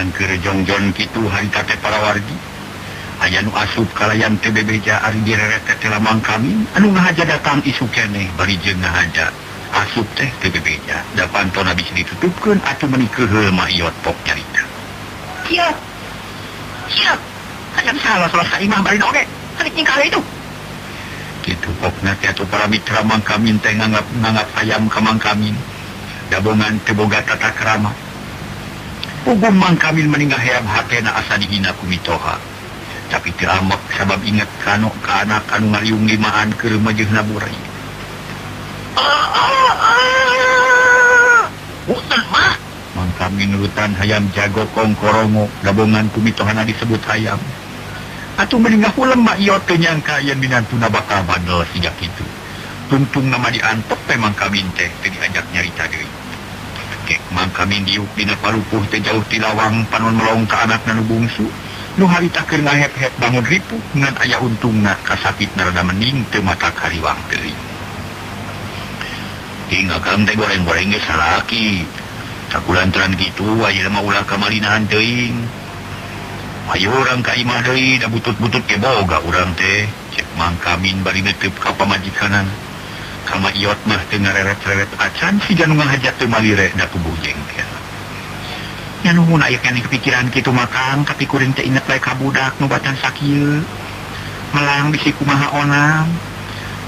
pisan ke gitu itu harikate para wargi. Aya nu asup kalian TBBja Arlama kami. Anu ngahaja datang isu keeh bari je ngahaja. Asup teh TBBja dapat ton habis ditutupkan atau menikahmahyot pop nyarita. Siap. Siap. Hanya salah selesai imam bari oke hari tinggal itu. Gitu pokna atau para mitra mangkamin teh nganggap nganggap ayam kamang kami dabongan teboga tata kerama. Hugo Mang Kamil meninggal heam hatena na asa dihina kumitoha. Tapi tiramak sabab ingat kano ka anak anu ngaliung limaan ke remajeng naburai. Hutan mah? Mang Kamil nurutan hayam jago kongkorongo gabungan kumitohana disebut hayam. Atau meninggal ulam mak iyo tenyangka yang binantu bakal bandel sejak itu. Tuntung nama diantep memang kami teh, jadi ajak nyari cagri. cek maka mindiuk di parupuh ti tilawang panon melong ke anak nanu bungsu. Nu hari takir ngahep-hep bangun ripu ngan ayah untung na kasakit narada mening te mata kariwang teri tinggal kalem teh goreng-goreng ge salaki. Sakulantaran gitu ayeuna mah ulah kamalinahan teuing. Ayo orang ka imah deui da butut-butut ge boga urang teh. Cek mang kamin bari netep ka pamajikanan sama iot mah reret acan sijan malire da tubuh jengkel nyanu naik yang kepikiran gitu makan tapi kuring teh inget baik kabudak nubatan sakil melang bisi kumaha onam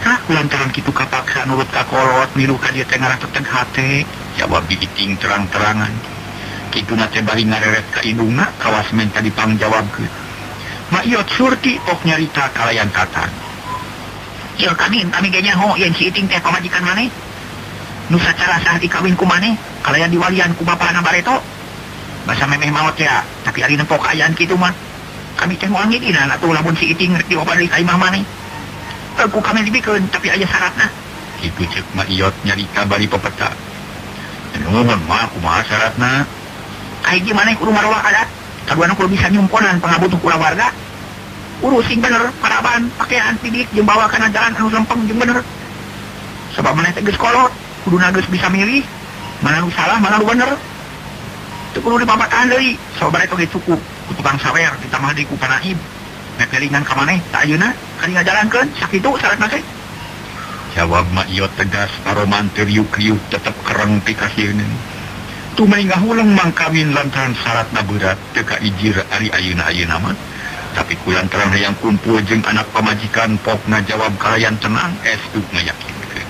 kah lantaran gitu kapaksa nurut kakolot milu kadia teh ngarah teteng hate. Jawab diiting terang-terangan. Gitu nate bari ngareret ka indungna kawas menta dipangjawabkeun. ma iot surti pok nyarita kalayan katan kami ho, yang siting teh pamajikan maneh nusa cara sah dikawin ku maneh yang diwalian ku bapak nabar itu bahasa memeh maut ya tapi hari nempok ayaan gitu mah. Kami teh wangi di anak tuh lamun si iting ngerti apa dari kaimah maneh aku kami dibikin tapi aja syaratnya Itu cek mah iot nyari kabari pepeta. Nuhun mah aku mah syaratnya kayak gimana ku rumah rumah adat. Kaduan aku bisa nyumponan pengabutuh kula warga urusin bener. Paraban pakaian jeung bawa karena jalan anu lempeng jeung bener. Sebab mana tegas kolot kudu nages bisa milih. Mana lu salah mana lu bener. Itu kudu dipapakan dari sobat itu cukup ku tukang sawer ditambah di ku panaib. Ngekelingan kamane tak ayuna kali ngajalan kan sakit itu syarat nasi jawab mak iyo tegas aromantir teriuk kriuk tetap kereng dikasih ini tu meninggal ulang mangkawin lantaran syarat naburat teka ijir ari ayuna ayuna mah. tapi kulantaran yang kumpul jeung anak pemajikan pok ngajawab kalian tenang esuk meyakinkan.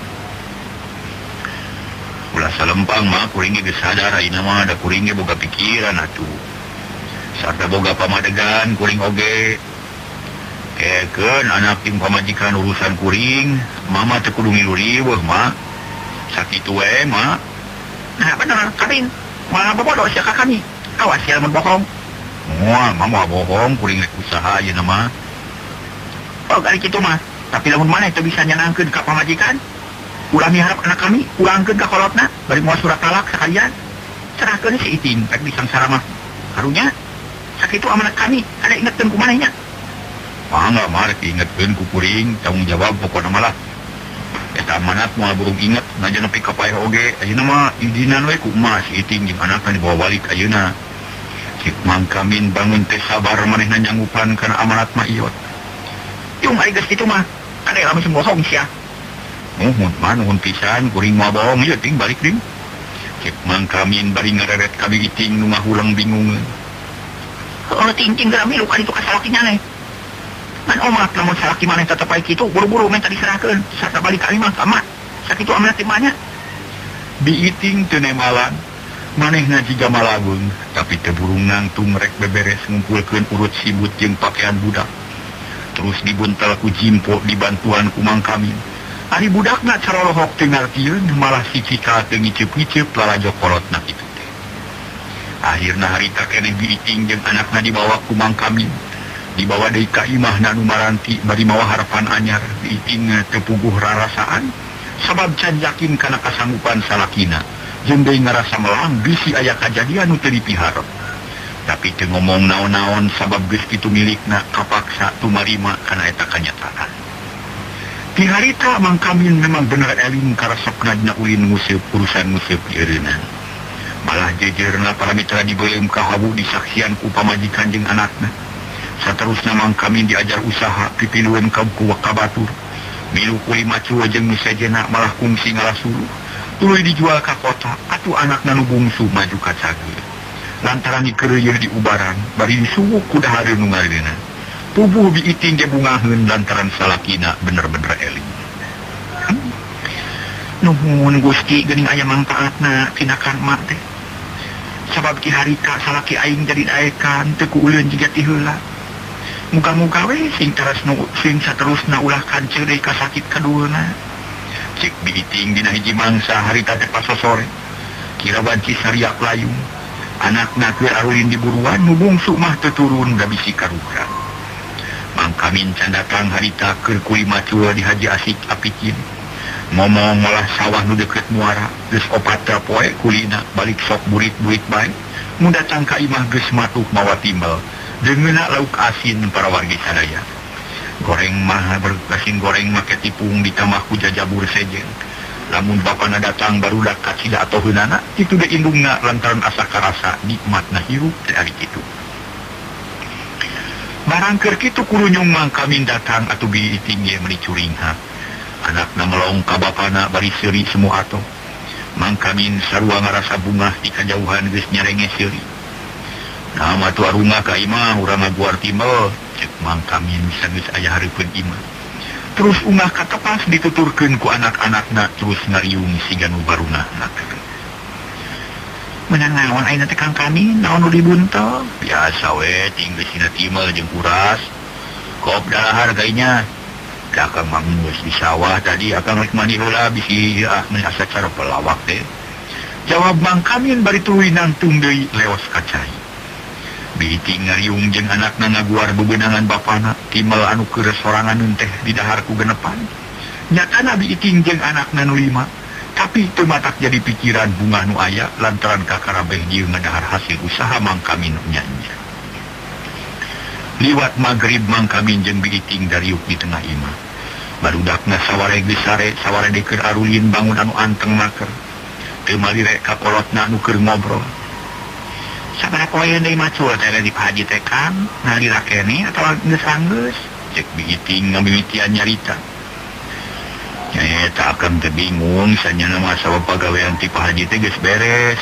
Ulasa lempang mah kuringi sadar ayeuna mah ada kuringi boga pikiran atuh sarta boga pamadegan kuring oge. Eken anak tim pemajikan urusan kuring Mama tekudu ngiluri wah mah sakit we eh, ma. Nah bener karin malah bapak dosa kami? Awas ya bohong. mua bohong kuring usaha nama oh, gitu mah. Tapi lamun mana itu bisa nyenangkan ke pamajikan? Ulah harap anak kami ulangkan ke kolotna bari mau surat talak sekalian. Serahkan si itin tak bisa mah. Karunya sakit itu amanat kami. Ada ingatkan kumananya mangga mar ingatkan ku kuring. Tanggung jawab pokoknya malah Eta amanat mau burung ingat najan nepi kapai oge. Ayeuna mah idinan we ku emas iting jeung anak kan dibawa balik ayeuna. Mang kamin bangun teh sabar maneh nanyanggupan karena amanat mayot yung ay geus kitu mah. Ada yang langsung bohong sia. Muhun man muhun pisan kuring mah bohong ieu ting balik ding cek mang kamin bari ngareret ka giting nu mahulang bingung. Oh ting-ting gerami luka ka kasalakinya nih man omat lamun salaki maneh tetep baik kitu buru-buru minta diserahkeun sarta balik kami mah sama sakitu amanat timanya diiting tenemalan maneh ngaji Gamal Lagun tapi teburung nangtung rek beberes ngumpulkan urut sibut yang pakaian budak terus dibuntal ku jimpo di bantuan kumang kami Ari budak nggak carolohok tinggal tengartiun malah si cika tengicep-icep lala jokorot nak itu teh. Akhirnya hari tak kene giting yang anaknya dibawa kumang kami. Dibawa dari kaimah nanu maranti bari mawa harapan anyar biiting tepuguh rarasaan. sabab can yakin kana kasanggupan salakina. jende ngerasa melang bisi ayah kejadian teu dipiharep. tapi ke ngomong naon-naon sabab geus itu milik na kapaksa tumarima karena eta kenyataan. Di harita mang kamin memang bener eling karasep dina uin museu urusan museu pieureunna malah jejerna para mitra dibeuleum ka hawu disaksian ku pamajikan jeung anakna. Saterusna mang kamin diajar usaha pipilueun ka wakabatur. Milu kulima cua jeung nu malah kungsi ngalasuluh tulu dijual ke kota atau anak nanu bungsu maju kacage. Lantaran dikereil di ubaran bari suhu kuda hari nungarina tubuh diiting ge bungaheun lantaran salakina bener-bener eling hmm? nuhun gusti gening aya manfaatna tinakan mak teh. Sabab ki harita salaki aing jadi daekan teu kuuleun juga ti muka-muka we sing terus nu sing saterusna ulah kancil ka sakit kadueuna cik diting dina hiji mangsa harita tepa sosore kira banci sariak layung anak nakwe Arulin di buruan nubung Sumah teturun gabisi karuka Mangkamin candatang harita kerkulima macua di Haji Asik Apikin ngomong malah sawah nu deket muara geus opatra poe kulina balik sok burit-burit baik mudatang ka imah geus matuk mawa timbal dengeuna lauk asin para wargi sadaya. goreng maha berkasin goreng make tipung ditambah ku jajabur sejen namun Bapakna datang baru dakat sila atau hunana itu de indungna lantaran asa karasa nikmat na hirup dari itu barangker itu kurunyung kami datang atau ha. menicuringha melong ka Bapakna bari seri semua atau mangkamin sarua ngarasa bunga di kajauhan geus nyarenge seuri. Nama tua rumah kaimah urang ngaguar timel sakit mangkamin sanis aya haripun imah terus unggah ka tepas dituturkeun ku anak-anakna terus ngariung sigan baruna menang naon aina tekang kami naon di dibuntel biasa we tinggal sina timel jeung kuras. Kop da gainya dakang mangus di sawah tadi akan mandi hula bisi ah menasa cara pelawak deh. Jawab Mang Kamin bari tuluy nangtung deui leos kacai. Bilingarium jeung anakna ngaguar bebenangan bapana timal anu ke sorangan nun teh diharku genepan. Nyata Nabi Iking jeung anak nu lima tapi itu matak jadi pikiran bunga nu aya lantaran Kakara Belji ngadahar hasil usaha Mangka minumnyanya liwat magrib Mangka Minjeng Biiting dari Yuk di tengah Imah barudakna saware gesare saware deker Arulin bangun anu anteng maker. Kemali reka kolot keur ngobrol. Sabana poe neunggeul macul teh di Paji teh kan. Nalika keneh teh geus sanggeus. Cek Bigiting ngamimitian nyarita tak akan terbingung nama sabab pagawean tipe Haji geus beres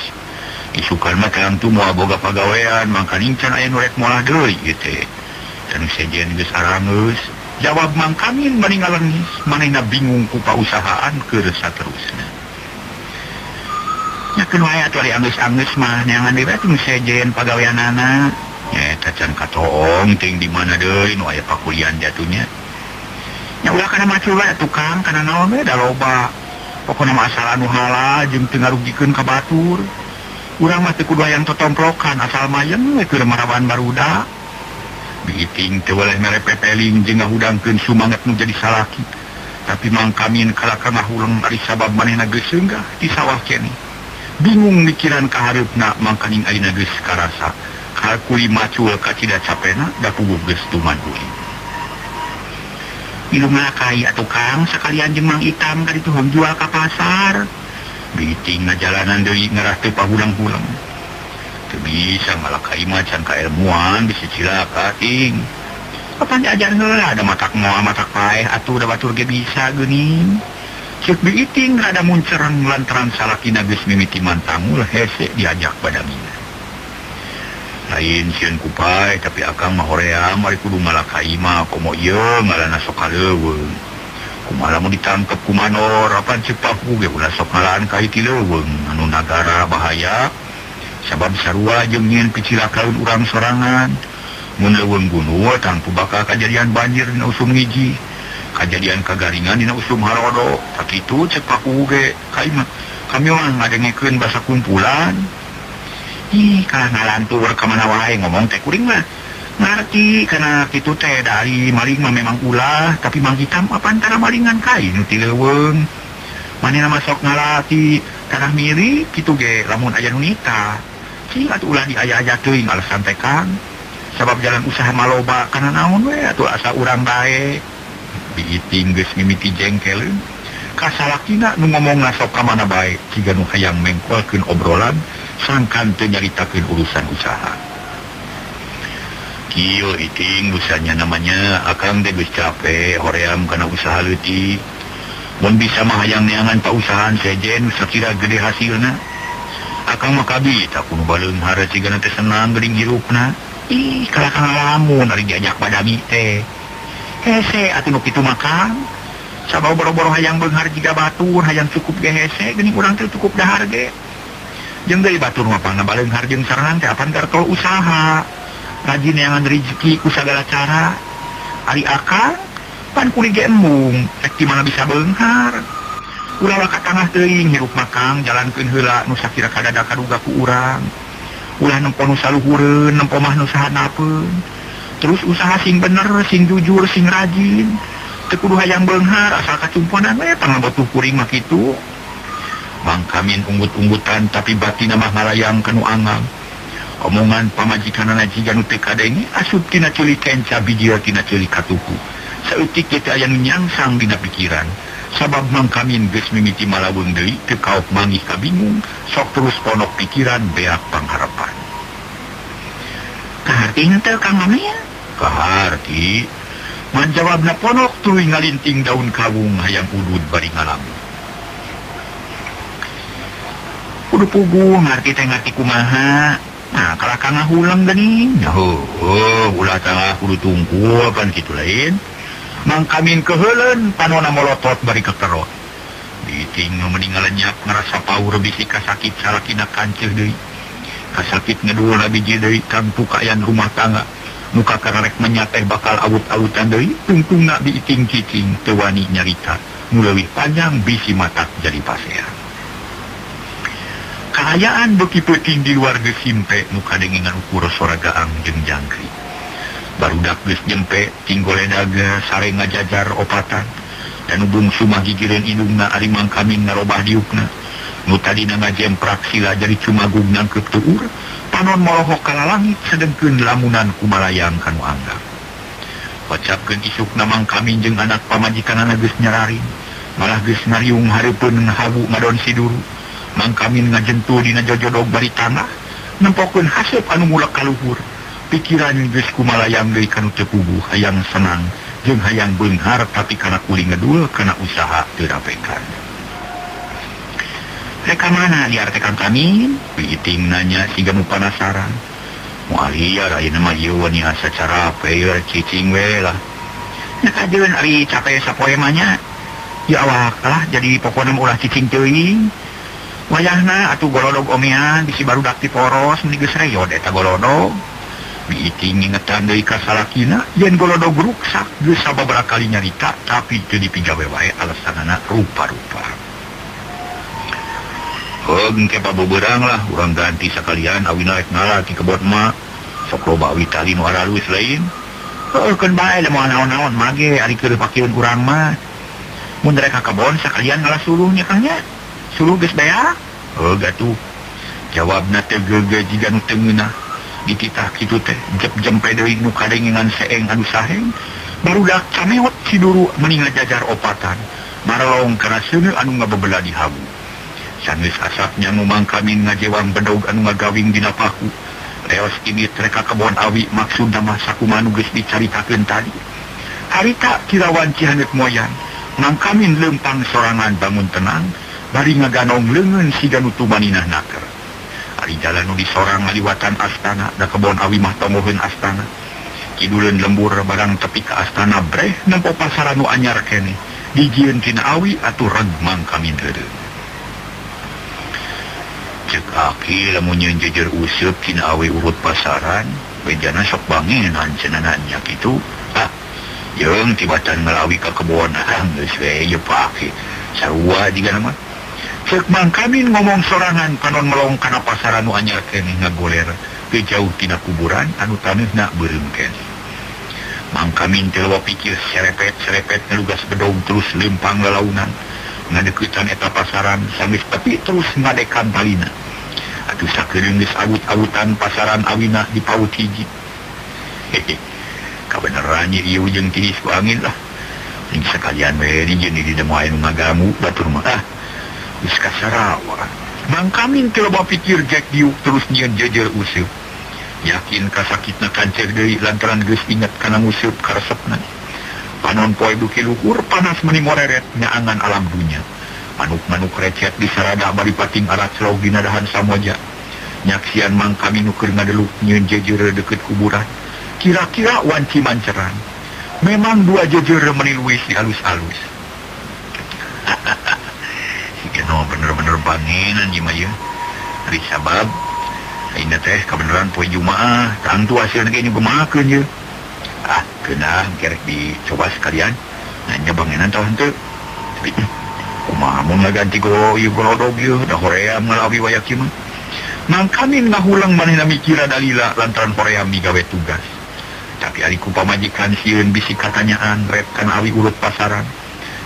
isukan makanan tu mau boga pagawean maka nincan aya norek malah deui gitu dan sejen geus arangeus jawab mang mangkamin meninggalan manehna bingung ku pausahaan keur saterusna nyata can katong ting di mana deui nu aya pakulian jatuhnya ya kana macul maculah tukang kana naon beda loba. Pokoknya masalah anu halal jeung teu ngarugikeun ka batur. Urang mah teu kudu hayang totomplokan asal mayen keur marawan baruda. Biting teu boleh mere pepeling jeung ngahudangkeun sumanget nu jadi salaki. Tapi mangkamin kalakang ngahuleng ari sabab manehna geus di sawah keneh bingung mikiran keharp na makaning Aina ge karasa. Kalkuli ka kacita capena dapu gustumanhui Ilumakai atau Kang sekalian jemang hitam dari Tuhan jual ke pasar. Biting na jalanan dari ngerahtu pagulang-pulang bisa malakai macan keilmuan bisa cilaka ing apa ajar ada matak mua matak paeh atuh da batur ge bisa geuning. diiting ada muncerang lantaran salakina geus mimiti mantangul hese diajak pada Mina. Lain sieun kupai tapi akang mah hoream mari kudu malakaima komo ieu ngalana Kumaha lamun mau ku manor apa cepaku ge ulah sok ngalaan kahiti leuweung anu nagara bahaya sabab sarua jeung nyieun picilakaun urang sorangan. Mun leuweung gunung tangtu bakal kajadian banjir dina usum ngiji. kejadian kagaringan Dina usum Harodo itu cepak uge. Kaima kami orang ngadengekeun bahasa kumpulan. Ih karena lantur kemana wae ngomong teh kuring mah. Ngerti karena itu teh dari maling mah memang ulah tapi mang hitam apa antara malingan kain ti leuweung manehna masuk ngalati tanah miri kitu ge lamun aja nunita. Cing atuh ulah diaya-aya teuing alasan teh kan sabab jalan usaha maloba karena naon we atuh asa urang bae. diiting geus mimiti jengkel kasalakina nu ngomong sok ka mana bae ciga nu hayang mengkolkeun obrolan sangkan teu nyaritakeun urusan usaha. Kieu iting busanya namanya akang teh geus capek hoream kana usaha leutik mun bisa mah hayang neangan pausahaan sejen sakira gede hasilna. Akang mah kabit aku nu baleung hara ciga teh senang geuning hirupna. Ih kalakang lamun ari diajak badami teh. gitu makan. Sabau boro-boro hayang Benghar jika Batur hayang cukup GHC geni kurang teh cukup dahar ge jeng dari Batur mah pangna baleunghar jeung sarangan teh apan kalau usaha? Rajin yang rezeki ku segala cara. Ari akang pan kulit ge embung rek mana bisa Benghar. Ulah ka tengah teuing hirup makang jalankeun heula nu sakira kadada kaduga ku urang. Ulah nempo nu saluhureun nempo mah nu sahanapeun. terus usaha sing bener sing jujur sing rajin. Tekudu hayang benghar asal kacumponan we eh, pernah batu kuring mah gitu bang kamin unggut-unggutan tapi batin mah ngalayang kanu angang. Omongan pamajikan nu ganu tekadenge asup tina culi kenca bijir tina culi katuku. Seutik kita yang nyangsang dina pikiran. Sabab mang kamin geus mimiti malabun deui teu kaok mangih kabingung sok terus ponok pikiran beak pangharap Kaharti Manjawabna ponok tuluy ngalinting daun kawung hayang udud bari ngalam. Kudu pugu ngarti teh ngarti kumaha. Nah, kalakang ngahulang gani. Oh, oh, ulah tangah kudu tungkul kan gitu lain. Mangkamin kehelen panona molotot bari kekerot. Diting meninggal lenyap ngerasa paur bisi kasakit salakina kancil deui. sakitnyahu biji kang pukayan rumah tangga. Muka karek menyateh bakal awut-awutan deui untung nak diiting-cicing tewani nyarita. Mulai panjang bisi mata jadi pasean Kaayaan beki peting di luar gesimpe muka dengan ukur soragaang jeng jangkri. Baru dakgus jempe tinggole daga sare ngajajar opatan. Dan ubung sumah gigireun indungna ari kami ngarobah diukna. tadi ngajem praksila jadi cuma ke tuur panon melohok kala langit sedengkun lamunan kumalayang kanu anggap Wacapkeun isuk namang kami jeng anak pamajikan anak ges malah ges ngariung haripun habu ngadon siduru mang kami ngajentu dina jojodog bari tanah nempokun hasep anu mulak kaluhur pikiran ges kumalayang dari kanu puguh hayang senang jeng hayang benghar tapi karena kuli ngedul kana usaha terapekan Eh, Reka mana diartekan kami? Biting nanya siga nu panasaran Mualia rai mah ieu nih ah, asa cara payeur cicing we lah. Nah kadeun ari capek sapoe mah nya Ya awak lah jadi pokona ulah cicing teuing Wayahna atuh golodog omean bisi baru dakti poros meni geus reot eta golodog Biiting ngingetan deui ka salakina yen golodog ruksak geus sababaraha kali nyarita tapi teu dipigawe wae alasanana rupa-rupa. berang lah. Urang ganti sekalian Awi naik kebotma sokroba Witali Luis lain. Naon-naon. Mage pakun kurang mah. Mereka kebon sekalian ngalah suruhnya kanya suruh guys bayar oh gatuh jawab na gajigan tengena di kita gitu teh jep jempe dari nu kadengan seeng anu saheng. Baru dak camewat siduru mendingan jajar opatan. Maralong karena sunu anu ngabebela di habu. sanis asapnya numang kami ngajewang bedog anu ngagawing dina paku leos ini mereka kebon awi maksud nama saku geus dicaritakan tadi. Hari tak kirawan cihanet moyan nang kami lempang sorangan bangun tenang bari ngaganong lengan si ganutu maninah naker. Hari jalan di sorang ngaliwatan astana da kebon awi mah tomohin astana. Kidulan lembur barang tepi ke astana breh nempo pasaranu anyar kene. Dijian tina awi aturang mang kami dede cek aki lamunnya jejer usup awi urut pasaran bejana sok bangin hansenannya gitu. Ah yang tibatan ngelawi ke kebon ahang geus we ye pake sarua jiga nama. Cek mang kamin ngomong sorangan kanon melong kana pasaran nu anyar keneh ngagoler ke jauh tina kuburan anu taneuhna beureum keneh mang kamin teu pikir serepet-serepet ngelugas bedong terus lempang lelaunan ngadeketan eta pasaran sangis tapi terus ngadekan talina. Atuh sakeureunggeus agut-agutan pasaran awina di paut hiji. Hehe kabeneran ieu jeung tihis ku angin lah. Ning sakalian we ni jeung di demai nu ngagamu batur mah ah geus kasarawa. Bang Kamin teu pikir Jack Diuk terus nyieun jejer useup. Yakin kasakitna kancer deui lantaran geus inget kana nguseup karesepna panon poe duki luhur panas meni moreret nyaangan alam dunya. Manuk-manuk recet di sarada baripating alat selau ginadahan samoja. Nyaksian mang kami nuker ngadeluk nyun jejer deket kuburan. Kira-kira wanci manceran memang dua jejer menilui di alus-alus. Si keno bener-bener banginan jima ya hari sabab ini teh kebenaran poe jumaah. Tangtu hasil ini gemakan je. Ah genang kerek dicoba sekalian. Nanya banginan tahan hmm, tuh kumamun lah ganti go ieu golodog ieu oh, da hoream ngalawi wayak ieu mah. Nang kanin ngahulang manehna mikira dalila lantaran hoream migawe tugas. Tapi ari ku pamajikan sieun bisi katanyaan rep kana awi urut pasaran.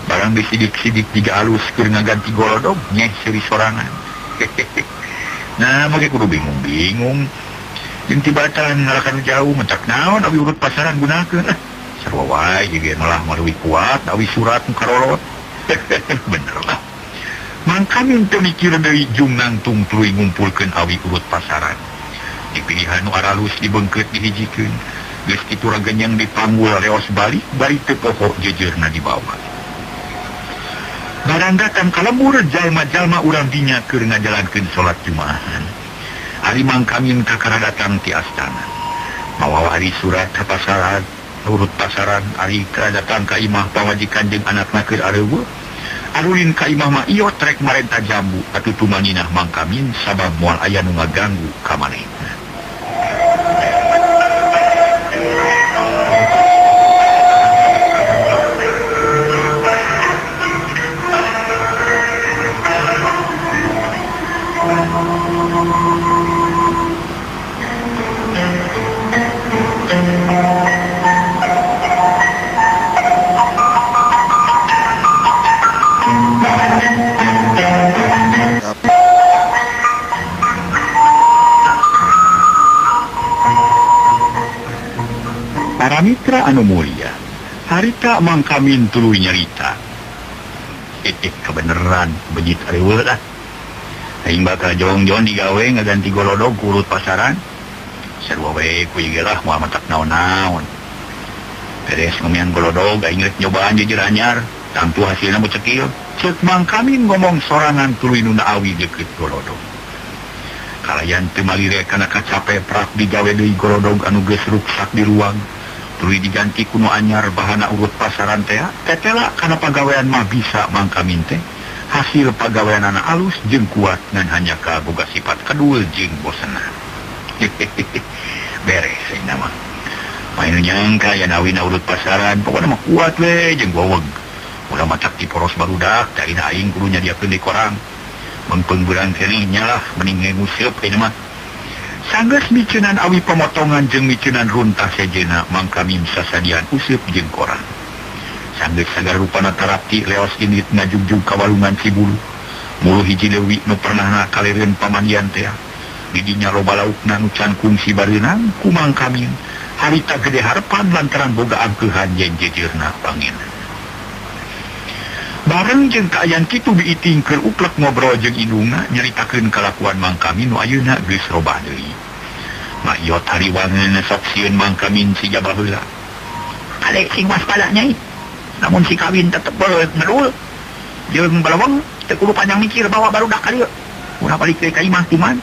Barang disidik-sidik tiga alus keur ngaganti golodog nyeh seuri sorangan. Nah make kudu bingung-bingung. jentibatan akan jauh mentak naon Abi urut pasaran gunakan eh. serwa malah melalui kuat Awi surat mukarolot benerlah maka minta mikir dari jumnang tungtului ngumpulkan awi urut pasaran. Di pilihan aralus dibengket dihijikan. Geus turagan yang dipanggul leos balik bari ke pokok jejerna di bawah. Barang datang kalau murah jalma-jalma urang dinya ke ngajalankan sholat jumaahan Harimang kami kakara datang ti astana. Mawawari surat ke pasaran urut pasaran ari ka datang ka imah pamajikan jeng anak nakir arewa. Arulin ka imah ma iyo trek marenta jambu atutumaninah mang mangkamin sabab mual ayah nu ngaganggu kamaneh anu mulia. Harita mangkamin tulu nyarita. Titik kebenaran bejit ariweulah lah aing bakal jong-jong digawe ngaganti golodog kurut pasaran. Sarua we ku lah moal matak naon-naon. Beres ngemian golodog aing rek nyobaan jejer anyar. Tangtu hasilna mau cekil cek mang kami ngomong sorangan tuluy nu awi deket golodog kalayan teu malire kana kacape prak digawe deui golodog anu geus ruksak di ruang. Tui diganti kuno anyar bahana urut pasaran teh tetela karena pegawaian mah bisa mangka minte hasil pegawaian anak alus jeng kuat dan hanya kaboga sifat kedul jeng bosena beres eh, nama. Main nyangka ya nawina urut pasaran pokoknya mah kuat we jeng waweg udah matak di poros barudak dari aing gurunya dia pendek orang mengpengburan kerinya lah mending ngusir ini eh, mah sanggas micunan awi pemotongan jeng micunan runtah sejena mangkamimsa sadian usip jeng koran. Sanggeus sagar rupana tarapti leos init ngajungjung kawalungan cibulu. Mulu hiji lewi nu pernah kalirin pamanian teh didinya roba lauk cangkung kungsi bareunang kumang kami harita gede harapan lantaran boga angkehan yen jejerna pangin. bareng jeung kaayaan Kitu biiting keur uplek ngobrol nyaritakeun kalakuan Mang Kamin nu ayeuna geus robah deui. Mayot hariwangan sok sieun Mangkamin si jabah heula. Alek sing waspada nyai. Namun si kawin tetep beureut ngerul. Jeung balawang teu kudu panjang mikir bawa baru dak kali. Ulah balik ke ka imah tuman.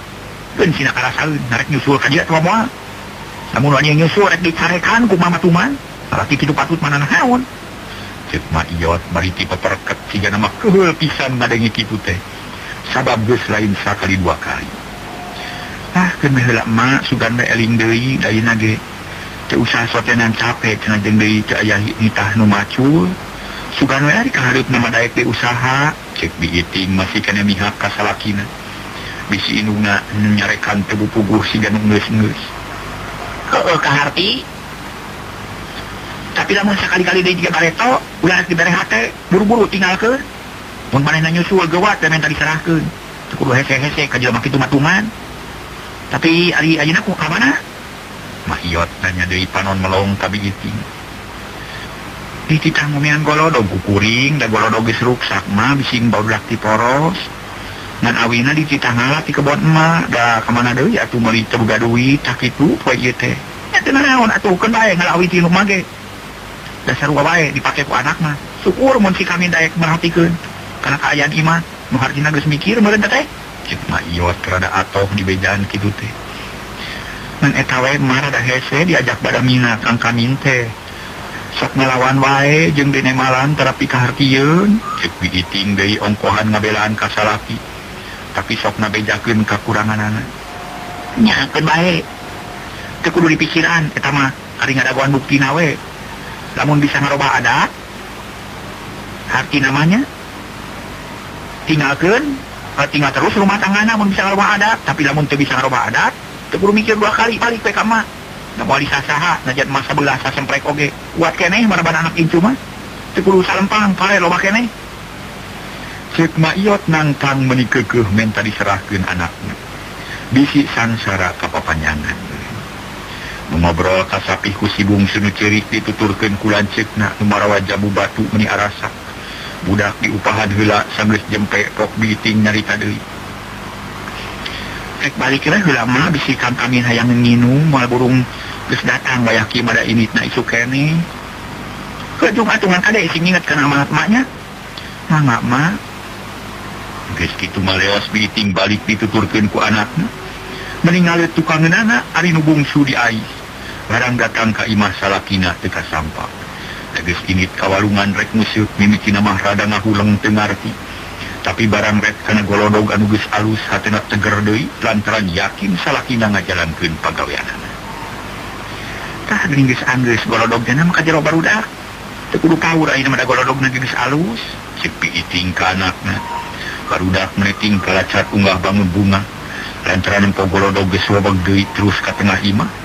Keun sina karasaeun narek nyusul ka dieu tua moal. Namun anu nyusul rek dicarekan ku mama tuman. Berarti kitu patut mana naon. cekmakyot mariti peperket tiga nama kehul pisan madengi kitu teh. Sabab geus lain sakali dua kali. Ah keun heula ma suganda eling deui dayana ge teu usah sotenan capek cenah jeung deui teu aya nitah nu macul. Suganda ari kahareup nama daek teh usaha cek biiting masih kana mihak ka salakina bisi indungna nyarekan tebu puguh siga nu geus-geus heueuh kaharti tidak mau sekali-kali deui tiga kareto ulah dibere hati buru-buru tinggal ke pun mana nanya suwa gawat dan minta diserahkan kudu hese-hese ke jelma itu matuman tapi hari aja aku ke mana mahiot nanya dari panon melong tapi itu di titah mumian golodog kukuring dan golodog geus ruksak mah bising barudak ti poros dan awina di titang ngalat di kebon emak da kemana deui atuh meuli teu duit tak itu poe ieu teh ya teu naon atuh keun bae ngalawiti rumah ge dasar wae dipakai ku anak mah syukur mun si kami daek merhatikan. Karena keayaan iman nu hartina geus mikir meureun teh cek mah iwat rada atoh di bejaan kitu teh. Men eta wae mah rada hese diajak bada kang kami teh. Sok ngelawan wae jeung dene malan terapi kahartieun. Cek bigiting deui ongkohan ngabelaan ka salafi tapi sok nabejakeun kakuranganana. Nyakeun bae. Teu kudu dipikiran eta mah ari ngadagoan buktina we namun bisa merubah adat arti namanya tinggalkan eh, tinggal terus rumah tangga namun bisa merubah adat tapi namun tidak bisa merubah adat terburu mikir dua kali balik ka mah Nggak sasaha, najat masa belah sasemprek oge. Kuat kene, maraban anak incu mah. Tekulu salempang, pare loba kene. Cek maiot nangkang menikekeh menta diserahkan anaknya. Bisi sansara kapapanjangan. ngobrol bungsu nu ceurik dituturkeun dituturkan kulan cekna numarawa jabu batu meni arasa. Budak diupahan hela sanglis jempe kok biting nyarita deui Rek balik kira hela mah bisi kangkangin hayang nginum mal burung geus datang bayaki pada ini na isu kene Kejung atungan kada isi inget kana mak maknya. Mama mah Geus kitu maleos biting balik dituturkeun ku anakna meninggal tukang anak Ari nubungsu di air barang datang Ka Imah salakina teka sampah. Teges init kawalungan rek musyuk mimiki rada ngahuleng teu tengarti tapi barang rek kana golodog anuges alus hatena teger deui lantaran yakin salakina ngajalankeun pagawean tah geus anggeus golodog jana maka jero barudak teu kudu kawur aya mah golodogna geus alus. Cepi iting ka anakna. Barudak meneting kalacat unggah bangun bunga. Lantaran empo golodog geus wabag deui terus ka tengah imah.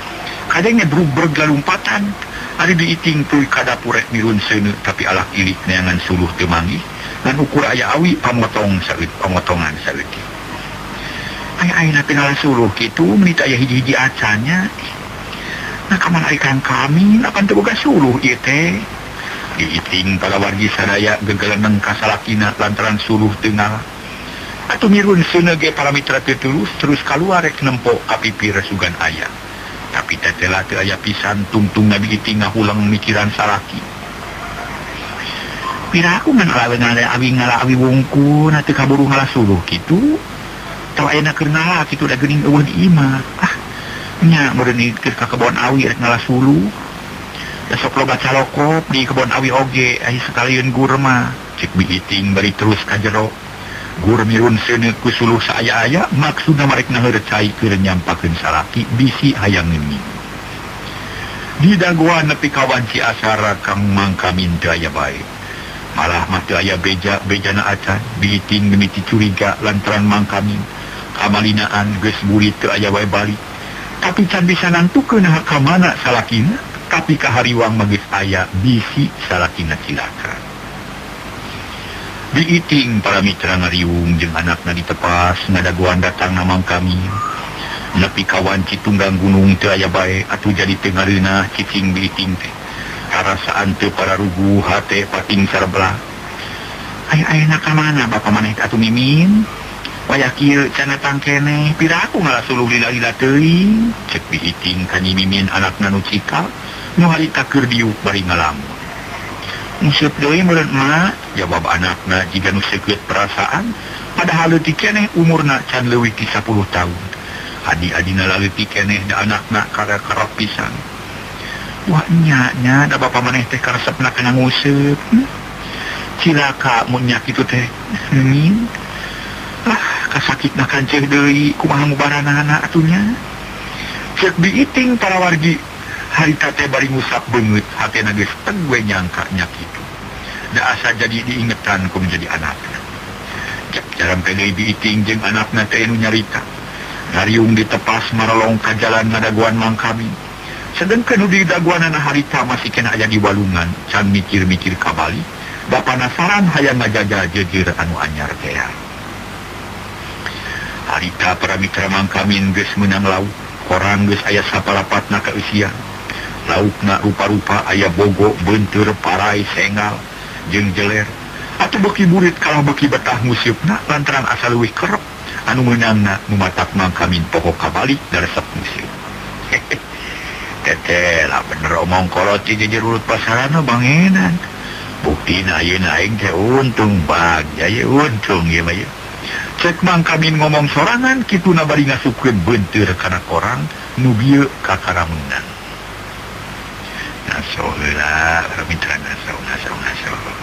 kadangnya berubah lalumpatan hari diiting tuh kada purek mirun sene tapi alak ilik neangan suluh temangi. Dan ukur ayah awi pamotong sawit pamotongan sawit. Ayah ayah pinala suluh gitu menit ayah hiji-hiji acanya. Nah kaman kan kami akan terbuka suluh iya teh. Diiting pada wargi sadaya gegeleneng kasalakina lantaran suluh tengah. Atau mirun sene ge paramitra tulus terus keluar rek nempo kapipir sugan ayah tapi aya pisan tungtung nabitingah ulang mikiran salaki piraku abi wongku nanti kaburu ngalah suluh gitu. Tahu enak kenal gitu da gening eueuh di imah ah nya meureun ke kebon awi rek ngalah da sok loba calokop di kebon awi oge aya sekalian gurma. Cek bigiting bari terus ka jero Gurun ku suluh saya aya maksud mereka keur nyampakeun salaki bisi hayangmi didagua nepi kawan si asara Kang Mangka mindaya bae. malah mata aya beja bejana acan diting gemiti curiga lantaran mangkamin kamalinaan geus buri teu aya bae balik tapi can bisa nantukeun ka mana salakina tapi kahariwang magis aya bisi salakina cilaka. diiting para Mitra ngariung jeung anaknya ditepas ngadaguan datang namang kami. Nepi kawan Citunggang Gunung teu aya bae atuh jadi Tengarna Cicing diiting teh. Karasaan teu para rugu hate pating na ka mana Bapak maneh atuh mimin? Wayakil cana tangkene piraku ngalah suluh lila lila teuing. Cek diiting nyi mimin anakna nu cikal nu harita keur diuk bari ngalamun. musib jawab anak jika nusekrit perasaan padahal tikeneh umurna can leuwih ti 10 tahun. Adi-adina lalu keneh da anakna kar karo pisan wah nya nya da Bapak maneh teh karesepna kana kena hmm? cilaka mun nya kitu teh. Hening ah kasakitna kanceh deui kumaha mubaranana atunya? Cek diiting para wargi Haikate bari ngusap banget hati nagis nyangka nyangkanya gitu da asa jadi diingetan ku menjadi Jarang jalan PDB iting jeung anaknya TU nyarita. Ngariung ditepas marlongka jalan ngadaguan mang kami sedangkan di daguanana harita masih kena aja di walungan can mikir-mikir kabali Bapak nasaran hayang ngajajal jejir anu anyar tear harita para Mitra mang kami geus menang lauk orang geus aya sapalapatna ka usia. laukna rupa-rupa ayah bogo bentur parai sengal jeng jeler. Atau beki murid kalau beki betah musyupna lantaran asal luwih kerep anu menangna numatak mangkamin pokok kabalik dari sep musyum tete lah bener omong kolot jejer urut pasarana bangenan bukti na ayeuna aing teh untung bag ya untung ya mah cek mangkamin ngomong sorangan kitu nabari ngasukeun beunteur kana korang nu bieu ka そうだみたいなそうだそうだそうだ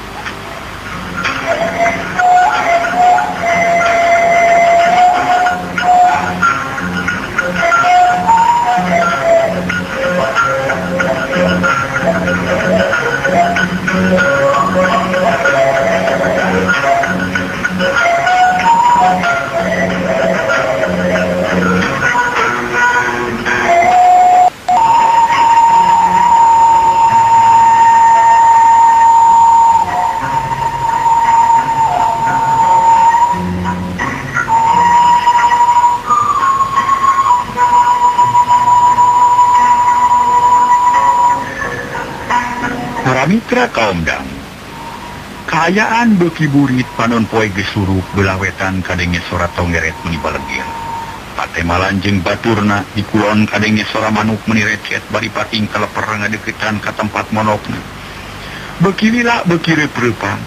Cakra beki Kaayaan panon Panonpoe Gesurup belawetan kadenge sora tonggeret menibalegir. Patema lanjeng Baturna di Kulon kadenge sora Manuk menirecet bari pating kaleper ngadeketan ke tempat monokna. Bekilila bekire perepang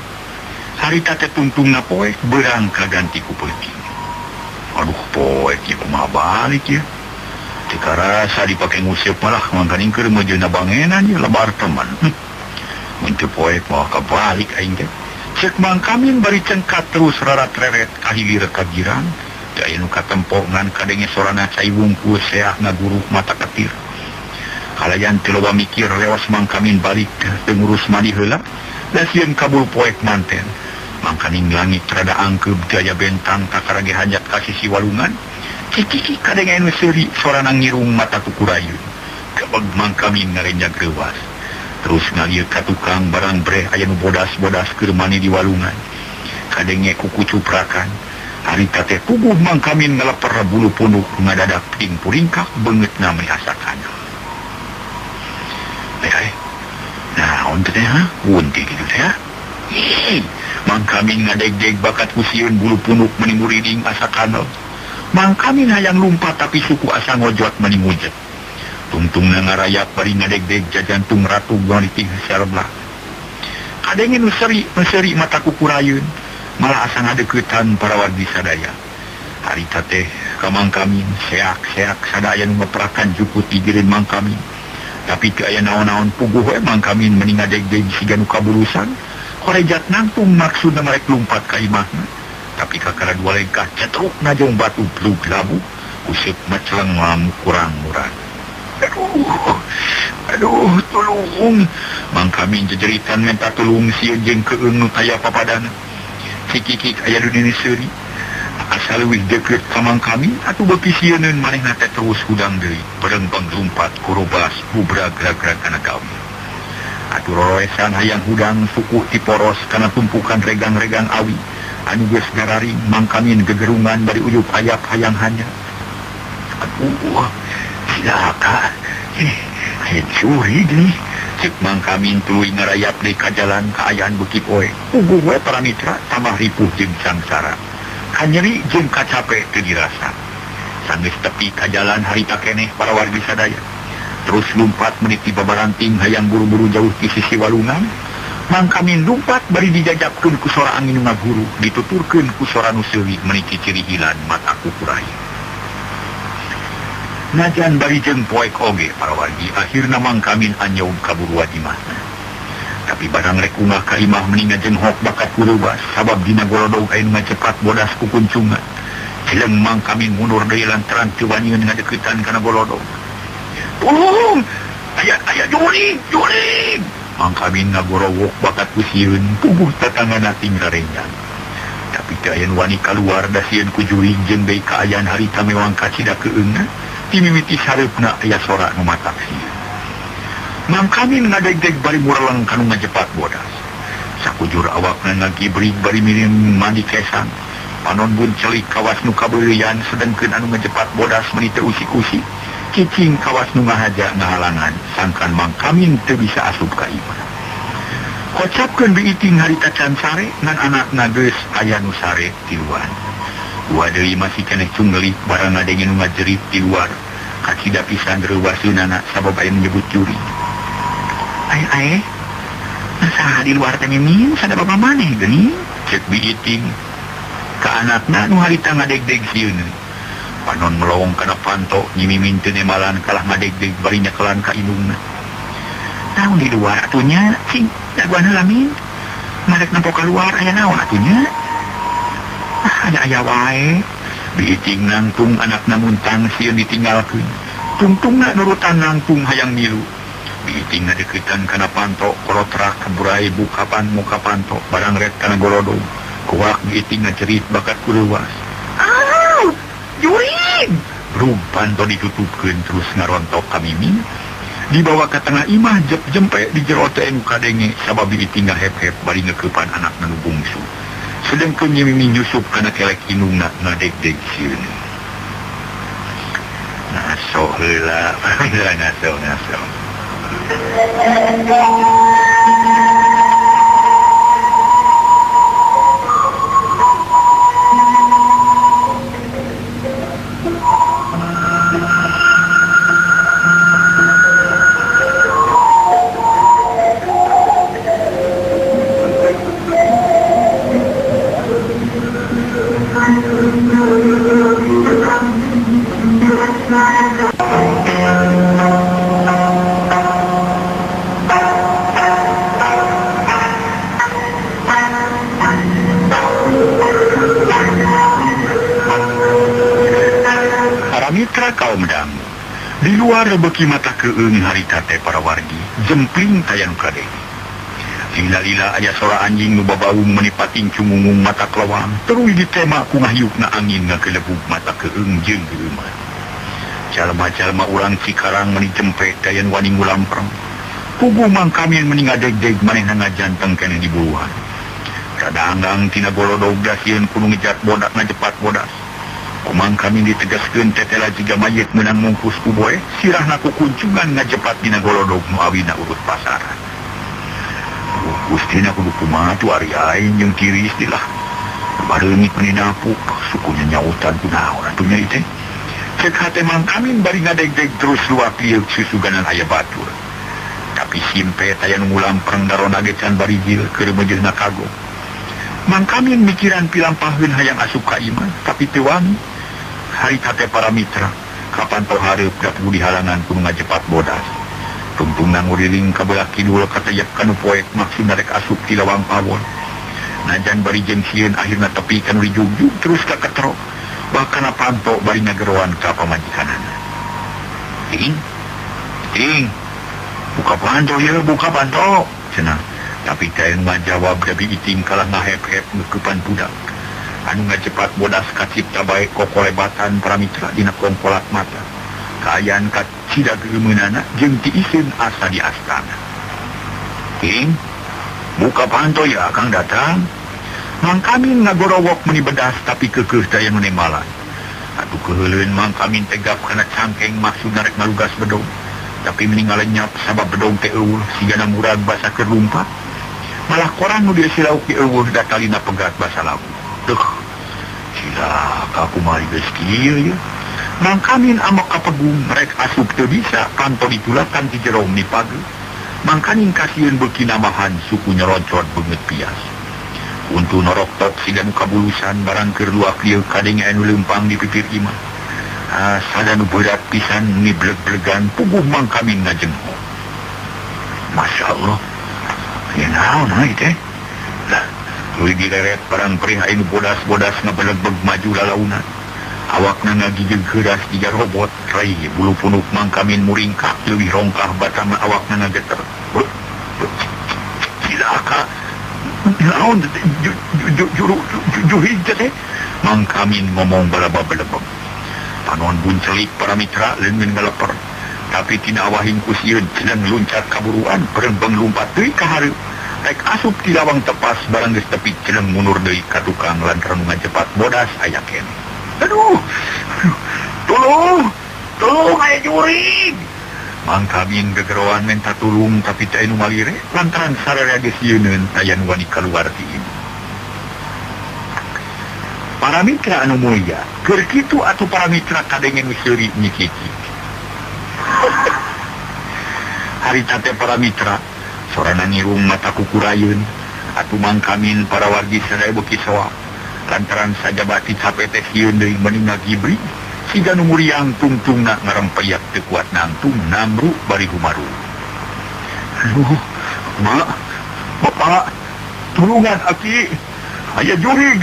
Harita tetungtung na poe berang kaganti ku Aduh poe kia kumaha balik ya. Tika rasa dipake ngusip malah mangkaning keur mejeuna bangenan ya lebar teman. Hm. untuk poek mau kebalik aing teh. Cek mangkamin bari cengkat terus rarat reret kahilir kagiran. Daya nu katempongan kadenge sorana cai bungkus seah ngaguru mata ketir kalayan tiloba mikir lewas mangkamin balik balik ngurus mandi heula. Dasieun kabul poek manten. Mangkaning langit rada angkep jaya bentang kakarage hajat ka sisi walungan. Cikiki kadenge nu seuri sorana ngirung mata kukurayu kebeg mangkamin kami ngarenjag rewas. terus ngalir ka tukang barang breh aya nu bodas-bodas keur mani di walungan kadenge kuku cuprakan. Hari teh puguh mangkamin ngeleper bulu punuk ngadadak ping puringkak banget na merasakan eh, eh nah on teh ha? Unti gitu teh ha? Mang kami ngadeg-deg bakat kusiun bulu punuk menimuriding ding asakano mang kami hayang lumpat tapi suku asa ngojot menimujek tungtung ngaraya peringdek jajantung Ratu Goblah ada kadengin nuseri Meseri mataku Purayun malah asa ngadeketan para wargi sadaya. Harita tate kamang kami seak seak sadaya ngeperakan juku tidirin mang kami. Tapi ke aya naon-naon puguh eh, emang kami meninggal deg-deg siga nu kabulusan korejat nangtung maksud mereka lumpat ka imahna tapi kakara dua lengkah cetruk najong batu blug labu. Usik maceleng kurang murah Aduh Aduh tolong. Mang kami jejeritan minta tolong si jeng keungu ayah papadana Si kiki ayah dunia seri. Asal wis deket kamang kami Atau beki siunan maling nata terus hudang dari Perempang lumpat kurubas bubra gerak-gerak anak kami Atur roesan hayang hudang suku tiporos Karena tumpukan regang-regang awi. Anuges mang kami gegerungan dari ujub ayap hayang hanya. Aduh silaka Cekmang kami tuwi ngerayap di ka jalan keayaan Bukit Oe. Ugu we para mitra tambah ripuh jeng sangsara. Kanyeri jeng kacape teu dirasa. Sangis tepi ka jalan harita keneh para warga sadaya. Terus lumpat meniti babaranting hayang buru-buru jauh di sisi walungan. Mang kami lumpat bari dijajapkan kusora angin ngaguru. Dituturkan nu nusewi meniti ciri hilan mata kukurai. najan bari jeng poek oge parawargi akhir mang kamin anyum kaburuat imah tapi barang rek rekumah kaimah meninggal jeng hok bakat kurubas sabab dina golodong ain cepat bodas kukuncungan Cileng mangkamin mundur dari lantaran tiwanya dengan deketan karena golodog. Tolong! Ayat, ayat, juling, juling! Mang kami ngagorowok bakat kusiun, tubuh tatangan nating rarengan. Tapi kayan wani keluar dasian kujuling jeng baik kaayaan harita mewang kacida keungan. timimiti na aya sora kami mangkanin ngadegdeg bari muralang kanu ngajepat bodas. Sakujur awak na ngagibrig bari mirim mandi kesan. Panon bun celik kawas nu kabeulian sedengkeun anu ngajepat bodas meuni teu usik-usik cicing kawas nu ngahaja ngahalangan sangkan mangkamin teu bisa asup ka imah kocapkeun biiting harita cansare ngan anak nageus aya nu sare tiluan. Wadewi masih keeh cungli barang adanya ngajerit di luar Kakidah pisan ruwasun anak sabab ayah menyebut curi. Ayah ayah, masa di luar tanya min, sada bapak maneh geni? Cek biiting, ke anakna nu harita ngadeg-deg siun. Panon melowong kana panto, nyimimin tene malan kalah ngadeg-deg barinya kelan ka indungna. Tahun di luar atunya, cing, daguan lamin. Marek nampo keluar ayah naon atunya, hanya wae biting nangkung anak namuntang si ditinggalkan tungtung nurutan nangkung hayang milu biting dekitan kana panto korotra keburai bukapan muka panto barang red kana golodong kuak biting cerit bakat kuluas ah juring rumpan panto ditutupkan terus ngarontok kami min dibawa ke tengah imah jep jempe di jero teh kadenge sabab biting hep hep bari ngekupan anak nanu bungsu Членком не меню супкана келакину на на дек дек сил. Nasok lah, nasok, nasok. para kaumdang di luar beki mata keung harikate para wargi jempling tayan kadek Innalila aya sora anjing nu nubabaung menipating cumgung mata kelawang terus ditema ku ngahyuk na angin ngakelebuk mata keung jeung di rumah jalma-jalma urang Cikarang meni jempet dayan waning ulamprang kubu mang kami yang meninggal deg-deg ngajanteng nga janteng kene di buluhan. Kadang-kadang tina golodog dasian kudu ngejat bodak ngajepat bodas. Mang kami ditegaskan tetela jika mayit menang mungkus kuboy sirah naku kunjungan ngajepat dina golodog muawina urut pasaran oh, Gustina kudu kumatu ari aing jeung kiri istilah. Barengit meninapuk, sukunya nyautan kunaon atunya ite. cek hate mang kami bari ngadeg-deg terus dua pieu susuganan ayah batur tapi simpe tayan nu ngulampreng darona ge can bari jil keur meujeuhna kagok. mang kami mikiran pilampaheun hayang asup ka iman tapi teu wani harikate para Mitra kapan Harep datang di halangan punga cepat bodas. Tuntunan uriling kabelah kidul katayap kanu poek maksud narek asup ti lawang pawon. Najan bari jeung sieun akhirna tepi kan rijugjug terus ka ketro bahkan panto bari ngageroan ka pamajikanana ting ting. Buka panto ya buka panto. Cenah tapi kain majawab tapi iting kalah ngahep-hep ngekupan budak. anu ngecepat bodas kacipta baik kokolebatan pramitra dina kompolat mata kaayaan kacida gemenana jeung tiisin asa di astana King buka panto ya kang datang Mang kami ngagorowok meni bedas tapi kekeh daya nune aduh Atuh mang kami tegap kana cangkeng maksud narek ngalugas bedong. Tapi meninggal lenyap sabab bedong teh eueuh sigana murag basa kerumpa. Malah korang nu dia silauki eueuh da kalina pegat basa lagu. Duh, bisa aku maigeskir mangkanin amak kapegung rek asup teu bisa kantor ditulakan di jerong ni pagi. Mangkanin kasieun beuki namahan suku nyerocot banget pias. Untuk norok tok sidan kabulusan barang kerlua kadenge anu lempang di pipir imah ah, sadan berat pisan ni bleg-blegan puguh mangkamin ngajengho. Masya Allah. Ya naon hai teh? Lah digeret perang perihain bodas-bodas ngebelegbeg maju lalauna awakna ngagigil keras tiga robot rai bulu punuk mangkamin muringkak lebih rongkah batama awakna ngageter. Silaka naon juru juhija teh mangkamin ngomong balaba belebeg panon buncelik para mitra lenmin ngeleper. Tapi tina awahin kusieun cenang luncat kaburuan perembang lumpat deui ka hareup tek asup di lawang tepas barang geus tepi cileng mundur deui ka tukang lan renungan cepat bodas aya kene. Aduh. Tolong! Tolong aya jurig! Mangkabin gegeroan minta tulung tapi teu malire lantaran sararea geus tayan wani keluar ti ini. Para mitra anu mulia, keur kitu atuh para mitra kadengen wisuri nyikiki. Hari tate para mitra sorana ngirung mata kukuraun atau mangkamin para wargi serai Bukisoa lantaran saja bati capek teh sieun dari meninga Gibri siga nu yang tungtung nak ngarempeyak tekuat nantung namru bari gumaru Aduh, mak, bapak, tulungan aki, aya jurig,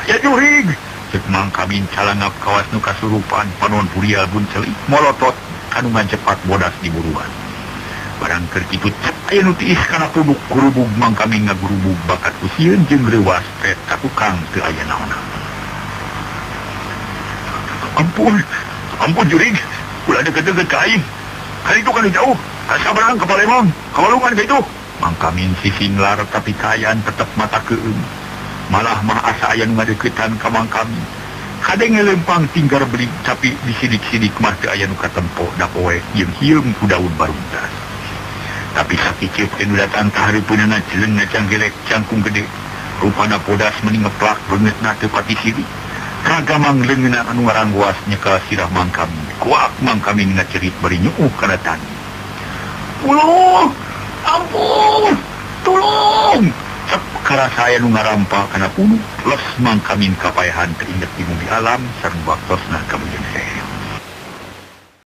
aya jurig. Cek mang kamin calangap kawas nu kasurupan panon purial buncelik molotot anu cepat bodas di buruan. barang terkibut aya nutiis karena puduk gerubug mang kami ngagurubug bakat usian jeng rewas tret katukang teu aya naonna ampun ampun jurig. Ulah deket-deket ke aing. Kali itu kan jauh. Kasa barang ke Palembang kawalungan itu. Mang kami si sinlar tapi kayaan tetap mata keung malah mah asa aya nu ngadeukeutan ka mang kami. Kadang ngelempang tinggal beli tapi disidik-sidik mah teu aya nu katempo da poe jeung hilem ku daun baruntas tapi datangtahari ngacang gelek cangkung gede. Rupana podas meningplak banget na tepati sini. Raga anu ngaran was nyeka sirah mang kami kuak mang kami na cerit beri kana tani. Ulu, ampun, tolong! Cep kara saya nu ngarampa kana punu. Les mang kami kapayahan teringat di bumi alam sareng waktos kami